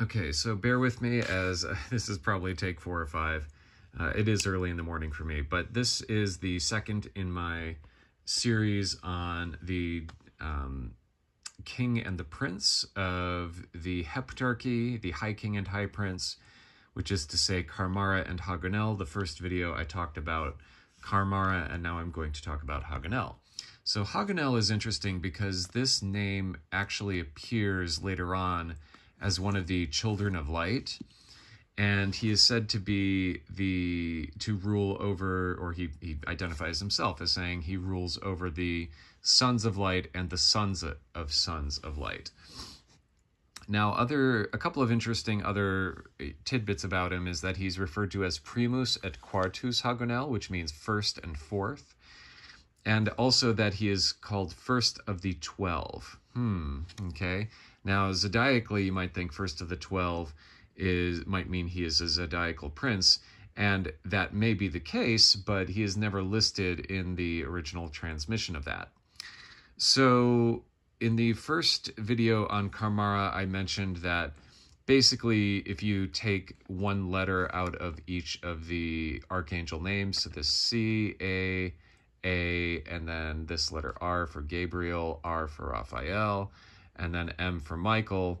Okay, so bear with me as uh, this is probably take four or five. Uh, it is early in the morning for me, but this is the second in my series on the um, king and the prince of the Heptarchy, the High King and High Prince, which is to say Carmara and Hagonel. The first video I talked about Carmara, and now I'm going to talk about Hagonel. So Hagonel is interesting because this name actually appears later on as one of the children of light. And he is said to be the to rule over or he, he identifies himself as saying he rules over the sons of light and the sons of sons of light. Now other a couple of interesting other tidbits about him is that he's referred to as primus et quartus hagonel which means first and fourth. And also that he is called first of the twelve. Hmm okay now, zodiacally, you might think first of the 12 is might mean he is a zodiacal prince, and that may be the case, but he is never listed in the original transmission of that. So, in the first video on Carmara, I mentioned that basically if you take one letter out of each of the archangel names, so the C, A, A, and then this letter R for Gabriel, R for Raphael, and then M for Michael,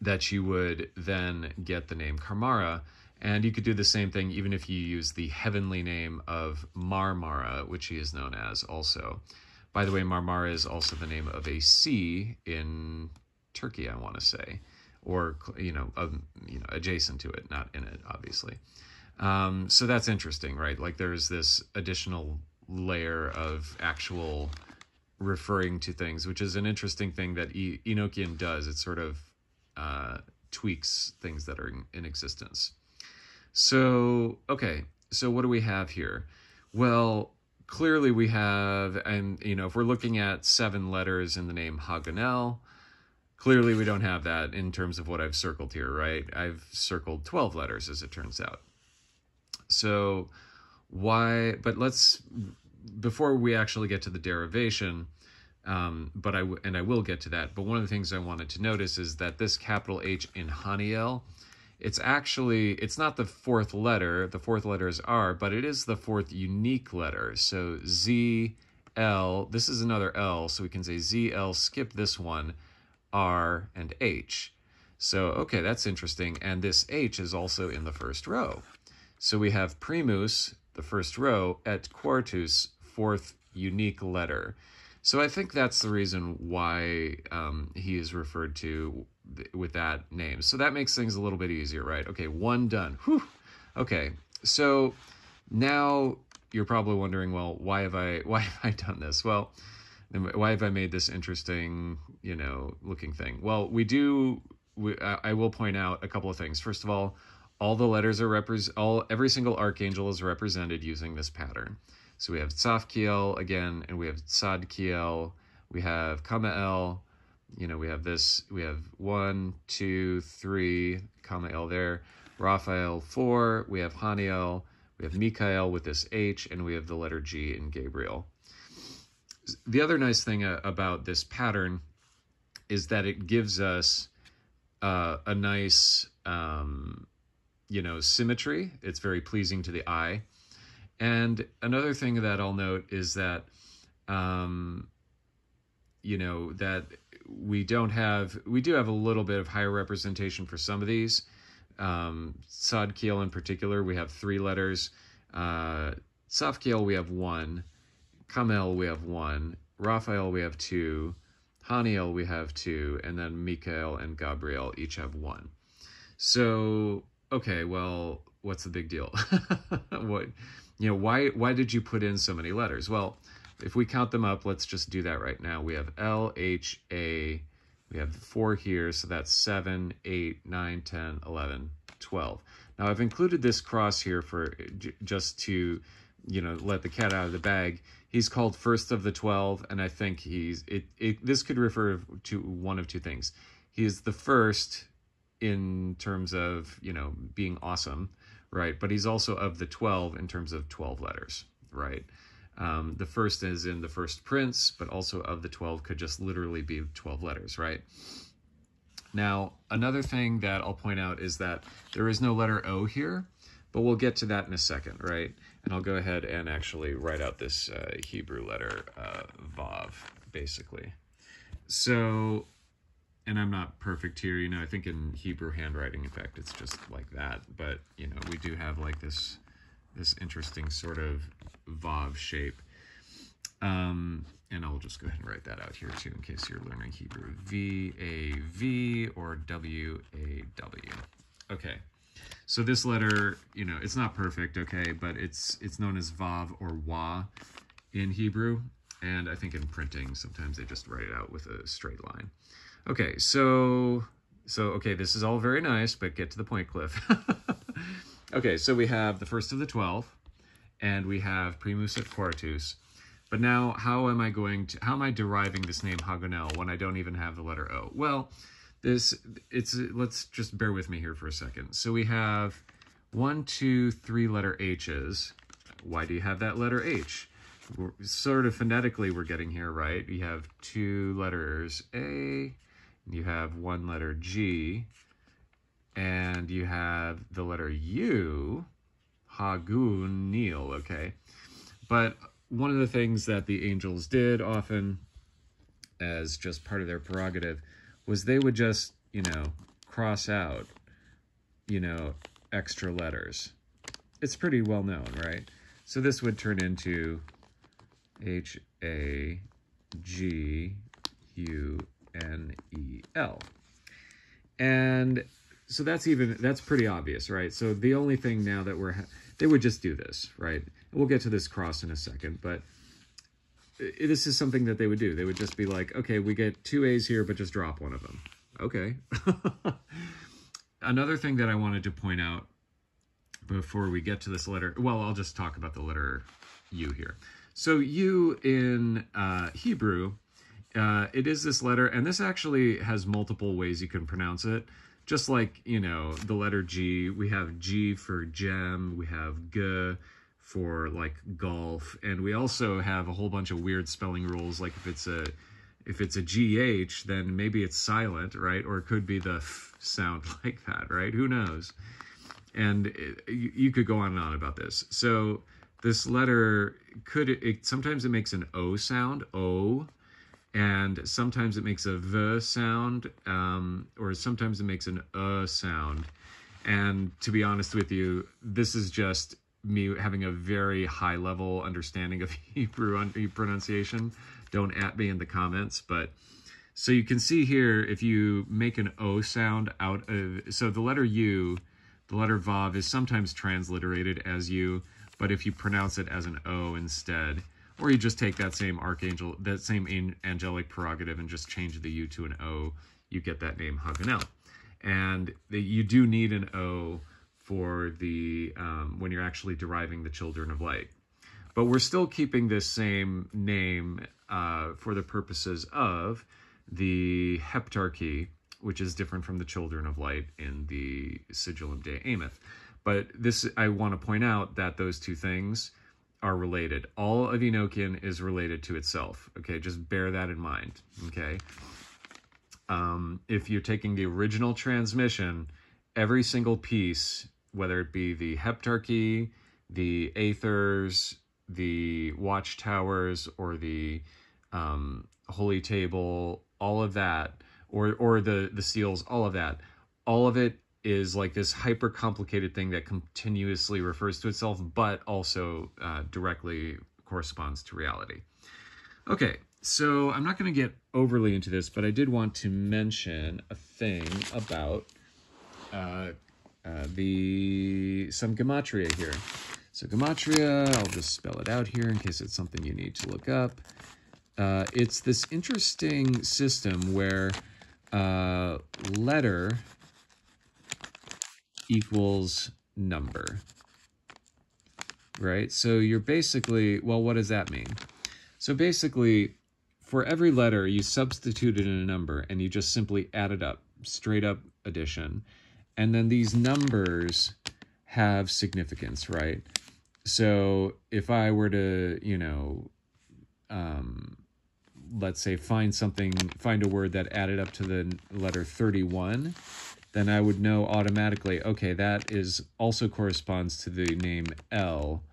that you would then get the name Carmara. And you could do the same thing even if you use the heavenly name of Marmara, which he is known as also. By the way, Marmara is also the name of a sea in Turkey, I want to say, or you know, um, you know, adjacent to it, not in it, obviously. Um, so that's interesting, right? Like there's this additional layer of actual referring to things, which is an interesting thing that e- Enochian does. It sort of uh, tweaks things that are in, in existence. So, okay, so what do we have here? Well, clearly we have, and you know, if we're looking at seven letters in the name Hagonel, clearly we don't have that in terms of what I've circled here, right? I've circled 12 letters as it turns out. So, why, but let's before we actually get to the derivation, um, but I w- and I will get to that. But one of the things I wanted to notice is that this capital H in Haniel, it's actually it's not the fourth letter. The fourth letter is R, but it is the fourth unique letter. So Z L. This is another L, so we can say Z L. Skip this one, R and H. So okay, that's interesting. And this H is also in the first row. So we have primus, the first row, et quartus, fourth unique letter. So I think that's the reason why um, he is referred to th- with that name. So that makes things a little bit easier, right? Okay, one done. Whew. Okay, so now you're probably wondering, well, why have I why have I done this? Well, why have I made this interesting, you know, looking thing? Well, we do. We, I will point out a couple of things. First of all, all the letters are represent. All every single archangel is represented using this pattern. So we have Tzaphkiel again, and we have Tzadkiel. We have Kamael. You know, we have this. We have one, two, three, Kamael there. Raphael four. We have Haniel. We have Mikael with this H, and we have the letter G in Gabriel. The other nice thing uh, about this pattern is that it gives us uh, a nice, um, you know, symmetry. It's very pleasing to the eye. And another thing that I'll note is that, um, you know, that we don't have, we do have a little bit of higher representation for some of these. Um, Tzadkiel in particular, we have three letters. Uh, Tzaphkiel, we have one. Kamel, we have one. Raphael, we have two. Haniel, we have two. And then Mikael and Gabriel each have one. So, okay, well, what's the big deal? what you know, why why did you put in so many letters? Well, if we count them up, let's just do that right now. We have L, H, A, we have four here, so that's 7, 8, 9, 10, 11, 12. Now I've included this cross here for just to, you know, let the cat out of the bag. He's called first of the 12, and I think he's, it, it this could refer to one of two things. He is the first in terms of, you know, being awesome, right? But he's also of the 12 in terms of 12 letters, right? Um, the first is in the first prince, but also of the 12 could just literally be 12 letters, right? Now, another thing that I'll point out is that there is no letter O here, but we'll get to that in a second, right? And I'll go ahead and actually write out this uh, Hebrew letter, uh, Vav, basically. So, and I'm not perfect here, you know, I think in Hebrew handwriting, in fact, it's just like that. But, you know, we do have like this, this interesting sort of Vav shape. Um, and I'll just go ahead and write that out here too in case you're learning Hebrew. V-A-V or W-A-W. Okay. So this letter, you know, it's not perfect, okay, but it's it's known as Vav or Wa in Hebrew. And I think in printing, sometimes they just write it out with a straight line. Okay, so, so okay, this is all very nice, but get to the point, Cliff. okay, so we have the first of the 12, and we have primus et quartus. But now, how am I going to, how am I deriving this name Hagonel when I don't even have the letter O? Well, this, it's, let's just bear with me here for a second. So we have one, two, three letter H's. Why do you have that letter H? We're, sort of phonetically we're getting here, right? We have two letters A, you have one letter G, and you have the letter U, Hagun, Neil, okay? But one of the things that the angels did often as just part of their prerogative was they would just, you know, cross out, you know, extra letters. It's pretty well known, right? So this would turn into H A G U N E L. And so that's even, that's pretty obvious, right? So the only thing now that we're, they would just do this, right? We'll get to this cross in a second, but this is something that they would do. They would just be like, okay, we get two A's here, but just drop one of them. Okay. Another thing that I wanted to point out before we get to this letter, well, I'll just talk about the letter U here. So U in uh, Hebrew, uh, it is this letter, and this actually has multiple ways you can pronounce it. Just like, you know, the letter G, we have G for gem, we have G for like golf, and we also have a whole bunch of weird spelling rules, like if it's a if it's a GH, then maybe it's silent, right? Or it could be the f sound like that, right? Who knows? And it, you, you could go on and on about this. So this letter could, it, sometimes it makes an O sound, O, and sometimes it makes a V sound, um, or sometimes it makes an uh sound. And to be honest with you, this is just me having a very high level understanding of Hebrew pronunciation. Don't at me in the comments, but so you can see here, if you make an O sound out of, so the letter U, the letter Vav is sometimes transliterated as U, but if you pronounce it as an O instead, or you just take that same archangel, that same angelic prerogative and just change the U to an O, you get that name Hagonel. And you do need an O for the um, when you're actually deriving the children of light. But we're still keeping this same name uh, for the purposes of the heptarchy, which is different from the children of light in the Sigillum Dei Ameth. But this, I want to point out that those two things are related. All of Enochian is related to itself. Okay, just bear that in mind. Okay. Um, if you're taking the original transmission, every single piece whether it be the heptarchy, the aethyrs, the watchtowers, or the um, holy table, all of that, or or the the seals, all of that, all of it is like this hyper complicated thing that continuously refers to itself, but also uh, directly corresponds to reality. Okay, so I'm not going to get overly into this, but I did want to mention a thing about uh, uh, the some gematria here. So gematria, I'll just spell it out here in case it's something you need to look up. Uh, it's this interesting system where uh, letter equals number, right? So you're basically, well, what does that mean? So basically, for every letter, you substitute it in a number and you just simply add it up, straight up addition. And then these numbers have significance, right? So if I were to, you know, um, let's say, find something, find a word that added up to the letter 31, then I would know automatically, okay, that is also corresponds to the name El.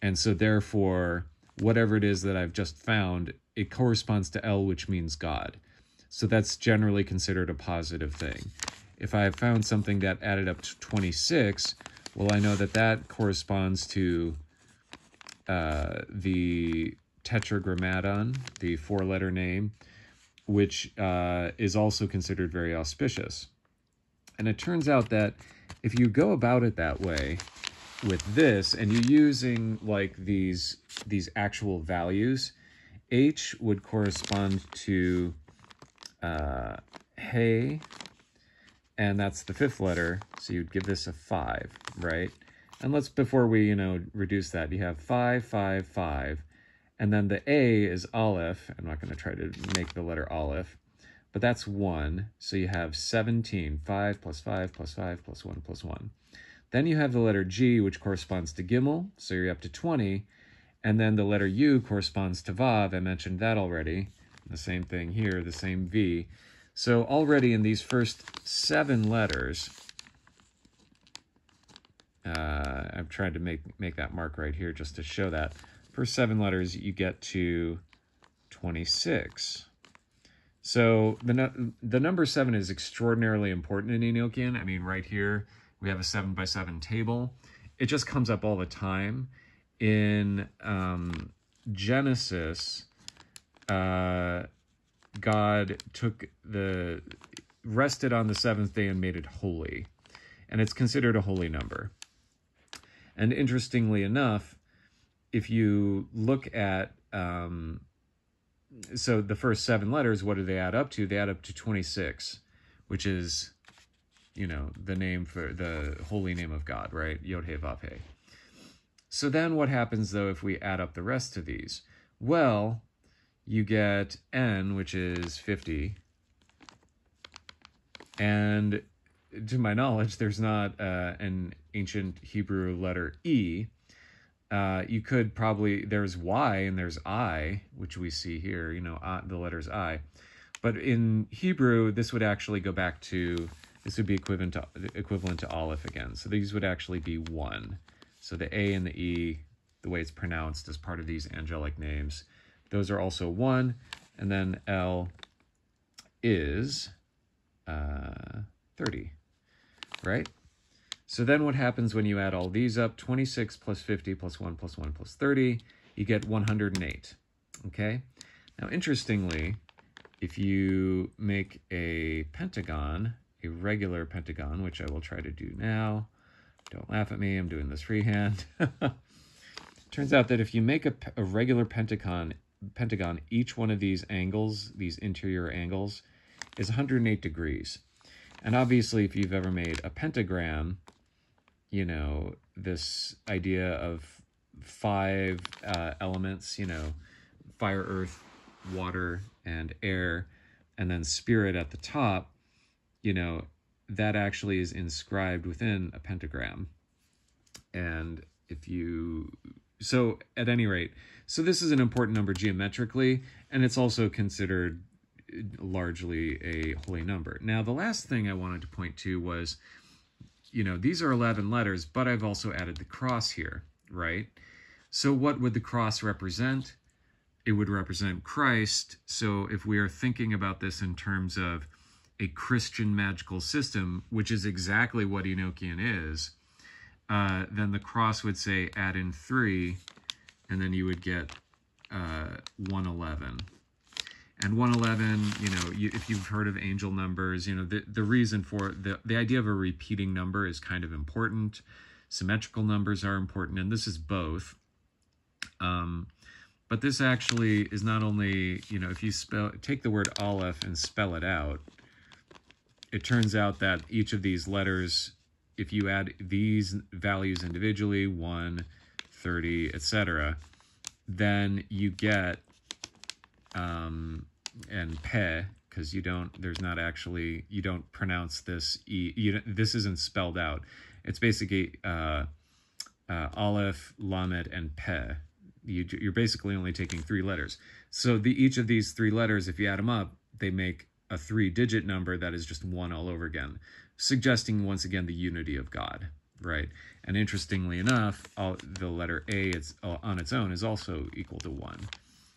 And so therefore, whatever it is that I've just found, it corresponds to El, which means God. So that's generally considered a positive thing. If I have found something that added up to 26, well, I know that that corresponds to uh, the Tetragrammaton, the four-letter name, which uh, is also considered very auspicious. And it turns out that if you go about it that way with this and you're using like these these actual values, H would correspond to uh, hey, and that's the fifth letter, so you'd give this a 5, right? And let's, before we, you know, reduce that, you have 5, 5, 5, and then the A is Aleph. I'm not going to try to make the letter Aleph, but that's 1. So you have 17, 5 plus 5 plus 5 plus 1 plus 1. Then you have the letter G, which corresponds to Gimel, so you're up to 20. And then the letter U corresponds to Vav. I mentioned that already. The same thing here, the same V. So already in these first seven letters, uh, I'm trying to make, make that mark right here just to show that. First seven letters, you get to 26. So the, the number seven is extraordinarily important in Enochian. I mean, right here, we have a seven by seven table. It just comes up all the time. In um, Genesis, uh, God took the, rested on the seventh day and made it holy. And it's considered a holy number. And interestingly enough, if you look at, um, so the first seven letters, what do they add up to? They add up to 26, which is, you know, the name for the holy name of God, right? Yod He Vav He. So then what happens though if we add up the rest of these? Well, you get n, which is 50. And to my knowledge, there's not uh, an ancient Hebrew letter E. Uh, you could probably, there's Y and there's I, which we see here, you know, uh, the letters I. But in Hebrew, this would actually go back to, this would be equivalent to, equivalent to Aleph again. So these would actually be one. So the A and the E, the way it's pronounced as part of these angelic names, those are also 1. And then L is uh, 30, right? So then what happens when you add all these up? 26 plus 50 plus 1 plus 1 plus 30, you get 108, okay? Now, interestingly, if you make a pentagon, a regular pentagon, which I will try to do now, don't laugh at me, I'm doing this freehand. Turns out that if you make a, a regular pentagon pentagon, each one of these angles, these interior angles, is 108 degrees. And obviously, if you've ever made a pentagram, you know, this idea of five uh, elements, you know, fire, earth, water, and air, and then spirit at the top, you know, that actually is inscribed within a pentagram. And if you, so at any rate, so this is an important number geometrically, and it's also considered largely a holy number. Now, the last thing I wanted to point to was, you know, these are 11 letters, but I've also added the cross here, right? So what would the cross represent? It would represent Christ. So if we are thinking about this in terms of a Christian magical system, which is exactly what Enochian is, uh, then the cross would say add in three and then you would get uh, 111. And 111, you know, you, if you've heard of angel numbers, you know, the, the reason for the, the idea of a repeating number is kind of important. Symmetrical numbers are important, and this is both. Um, but this actually is not only, you know, if you spell take the word Aleph and spell it out, it turns out that each of these letters, if you add these values individually, 1, 30, etc., then you get um, and pe because you don't there's not actually you don't pronounce this e you this isn't spelled out it's basically uh, uh, aleph lamed and pe You, you're basically only taking three letters. So the each of these three letters, if you add them up, they make a three-digit number that is just one all over again, suggesting once again the unity of God, right? And interestingly enough, all, the letter A it's, uh, on its own is also equal to one.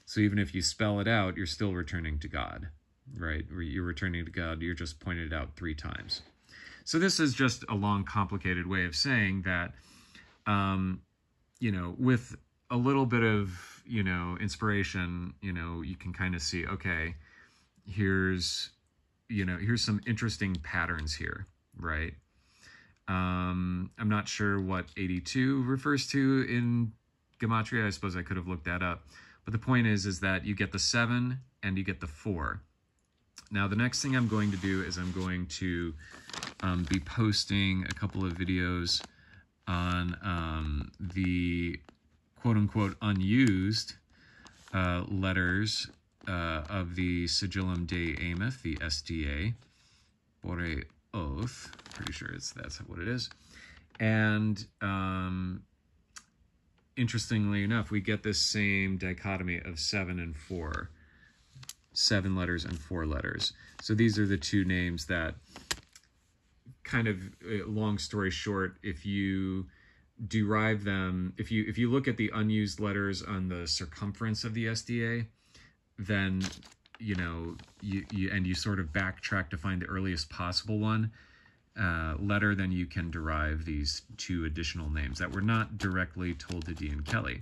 So even if you spell it out, you're still returning to God, right? You're returning to God, you're just pointed out three times. So this is just a long, complicated way of saying that, um, you know, with a little bit of, you know, inspiration, you know, you can kind of see, okay, here's, you know, here's some interesting patterns here, right? Um, I'm not sure what 82 refers to in Gematria. I suppose I could have looked that up. But the point is, is that you get the 7 and you get the 4. Now, the next thing I'm going to do is I'm going to um, be posting a couple of videos on um, the quote-unquote unused uh, letters uh, of the Sigillum Dei Ameth, the SDA, Bore Oath, pretty sure it's that's what it is. And um, interestingly enough, we get this same dichotomy of seven and four, seven letters and four letters. So these are the two names that kind of, uh, long story short, if you derive them, if you if you look at the unused letters on the circumference of the SDA, then you know you, you and you sort of backtrack to find the earliest possible one, uh, letter, then you can derive these two additional names that were not directly told to Dee and Kelley.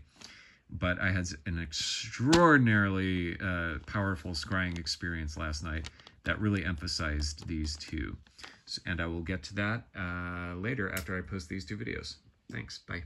But I had an extraordinarily uh, powerful scrying experience last night that really emphasized these two. And I will get to that uh, later after I post these two videos. Thanks. Bye.